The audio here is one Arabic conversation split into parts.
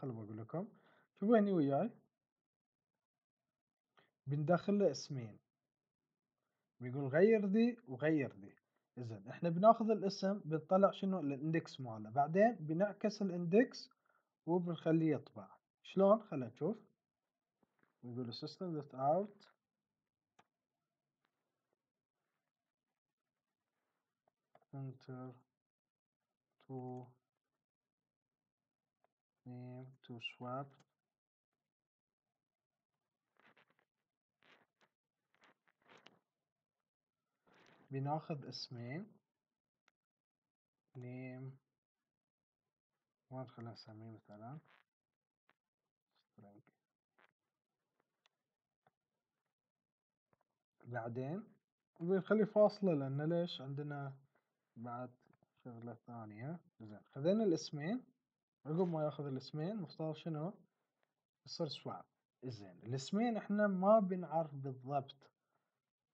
خلوا بقول لكم. شوفوا هني وياي؟ بندخل له اسمين. بيقول غير ذي وغير ذي اذا إحنا بناخذ الاسم بنطلع شنو؟ الإندكس ماله. بعدين بنعكس الإندكس وبنخليه يطبع. شلون؟ خلينا نشوف. نقول system out. Enter. To name to swap بناخذ اسمين. name وين خلينا نسميه مثلا؟ String. بعدين بنخلي فاصلة لأن ليش؟ عندنا بعد شغلة ثانية. زين خذينا الاسمين. عقب ما ياخذ الاسمين مفترض شنو؟ يصير swap زين الاسمين إحنا ما بنعرف بالضبط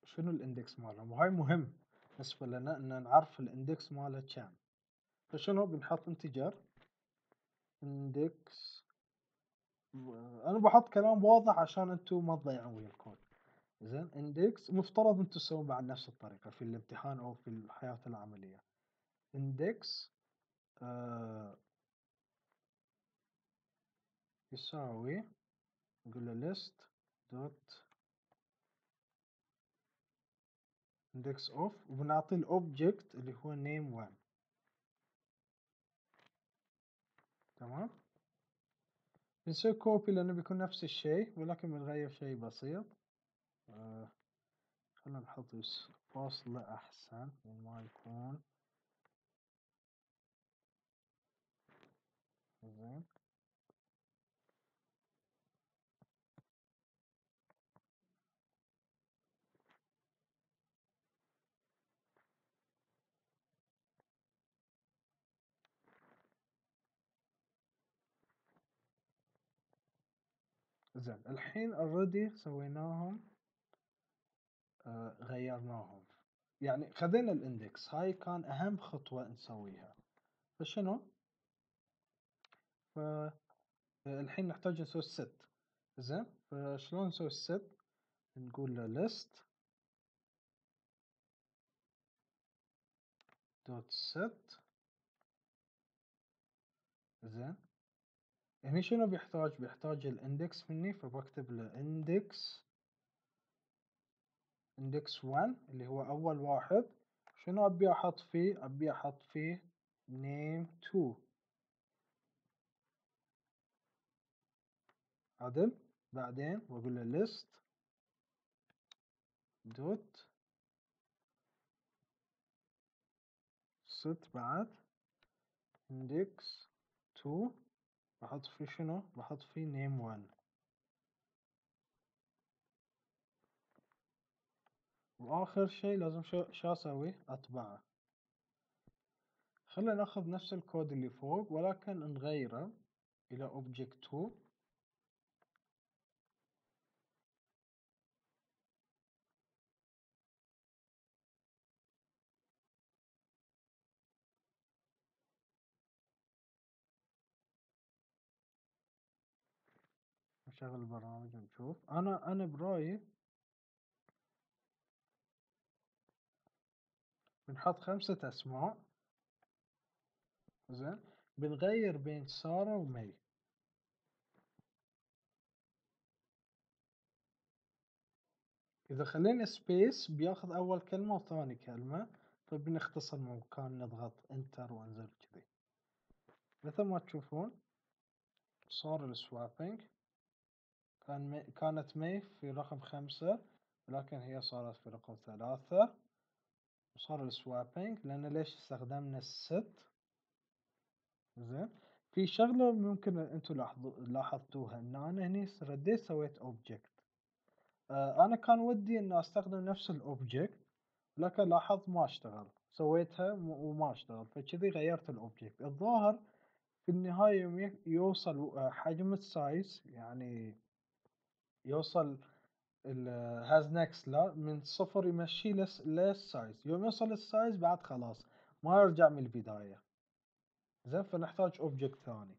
شنو ال index مالهم وهاي مهم بالنسبة لنا إن نعرف ال index ماله كم. فشنو؟ بنحط integer index أنا بحط كلام واضح عشان أنتم ما تضيعون ويا الكود. زين index مفترض أنتم تسوون بعد نفس الطريقة في الامتحان أو في الحياة العملية. index آه يساوي نقول له list dot index of وبنعطي ال object اللي هو name 1 تمام؟ بنسوي كوبي لأنه بيكون نفس الشيء ولكن بنغير شيء بسيط. آه خلينا نحط فاصلة احسن ما يكون. زين. زين الحين already سويناهم آه غيرناهم. يعني خذينا ال index. هاي كان أهم خطوة نسويها. فشنو؟ فالحين نحتاج نسوي ال set زين فشلون نسوي ال set نقول له list dot set. زين. هني شنو بيحتاج؟ بيحتاج ال index مني فبكتب له index index 1 اللي هو أول واحد. شنو أبي أحط فيه؟ أبي أحط فيه name 2 عدل. بعدين واقول له list dot set بعد. index 2 بحط فيه شنو؟ بحط فيه name one. وآخر شي لازم شو, شو أسوي أطبعه. خلينا ناخذ نفس الكود اللي فوق ولكن نغيره إلى object2 نشغل البرنامج ونشوف. أنا أنا برأيي بنحط خمسة أسماء. زين. بنغير بين سارة ومي. إذا خلينا space بياخذ أول كلمة وثاني كلمة فبنختصر مكان نضغط enter وانزل كذي. مثل ما تشوفون صار ال swapping كان كانت مي في رقم خمسة ولكن هي صارت في رقم ثلاثة. وصار ال swapping لأن ليش استخدمنا ال set؟ زين. في شغلة ممكن أنتم لاحظتوها. إن أنا هني رديت سويت object آه أنا كان ودي إن أستخدم نفس ال object لكن لاحظت ما اشتغل. سويتها وما اشتغل. فكذي غيرت ال object الظاهر في النهاية يوصل آه، حجم ال size يعني يوصل ال has next لا من صفر يمشي لل size يوم يوصل لل size بعد خلاص ما يرجع من البداية. زين فنحتاج object ثاني.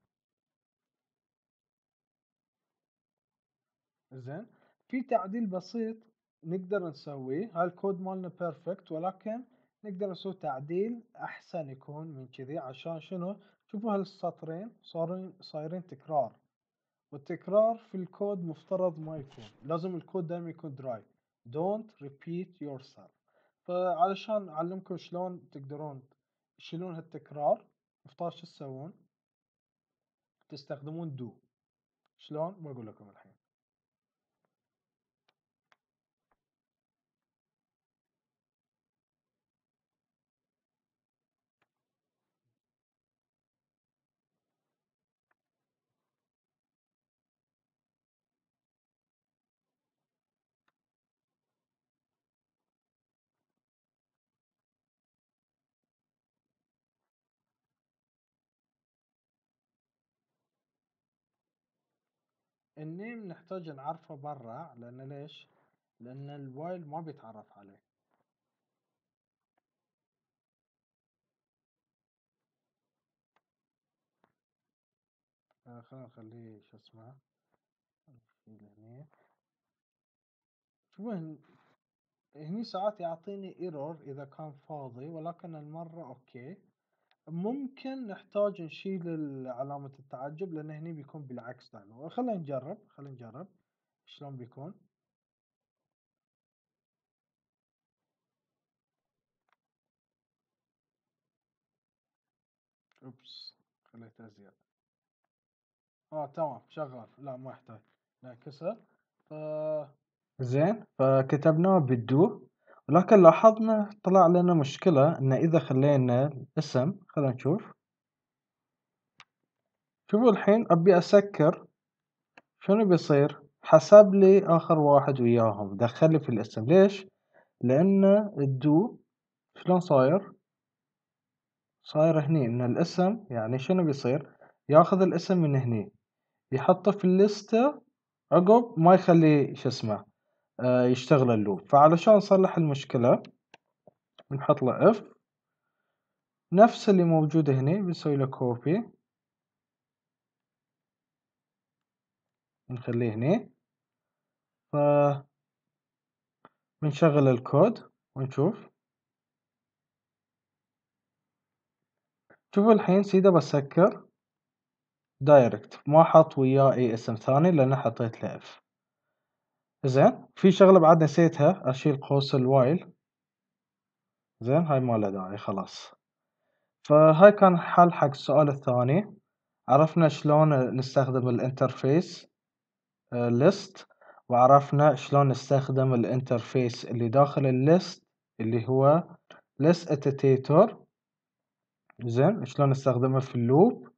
زين في تعديل بسيط نقدر نسويه. هاي الكود مالنا perfect ولكن نقدر نسوي تعديل أحسن يكون من كذي. عشان شنو؟ شوفوا هالسطرين صارين صايرين تكرار. والتكرار في الكود مفترض ما يكون. لازم الكود دائما يكون DRY don't repeat yourself. فعلشان أعلمكم شلون تقدرون تشيلون هالتكرار مفترض شو تسوون؟ تستخدمون do. شلون؟ بقول لكم الحين. ال name نحتاج نعرفه برا لأن ليش؟ لأن ال while ما بيتعرف عليه. آه، خلينا نخليه شو اسمه؟ نشيل هني. شوفوا هن- هني ساعات يعطيني error إذا كان فاضي ولكن المرة okay. ممكن نحتاج نشيل علامة التعجب لأن هني بيكون بالعكس دائما خلينا نجرب خلينا نجرب. شلون بيكون؟ أوبس خليته ازيد آه تمام شغال. لا ما يحتاج. نعكسه ف... زين فكتبناه بالدو. ولكن لاحظنا طلع لنا مشكلة ان إذا خلينا الاسم خلينا نشوف. شوفوا الحين أبي أسكر شنو بيصير؟ حسب لي آخر واحد وياهم. دخل لي في الاسم. ليش؟ لأن ال do شلون صاير؟ صاير هني. إن الاسم يعني شنو بيصير؟ ياخذ الاسم من هني. يحطه في ال list عقب ما يخليه شو اسمه. يشتغل ال loop فعلشان نصلح المشكلة بنحط له if نفس اللي موجود هني بنسوي له copy نخليه هني. ف بنشغل الكود ونشوف. شوفوا الحين سيدا بسكر. direct ما حط وياه اي اسم ثاني لأن حطيت له if زين في شغلة بعد نسيتها أشيل قوس ال while. زين هاي ما له داعي خلاص. فهاي كان حل حق السؤال الثاني. عرفنا شلون نستخدم ال interface list وعرفنا شلون نستخدم ال interface اللي داخل ال list اللي هو list iterator زين شلون نستخدمه في ال loop.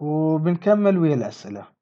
وبنكمل ويا الأسئلة.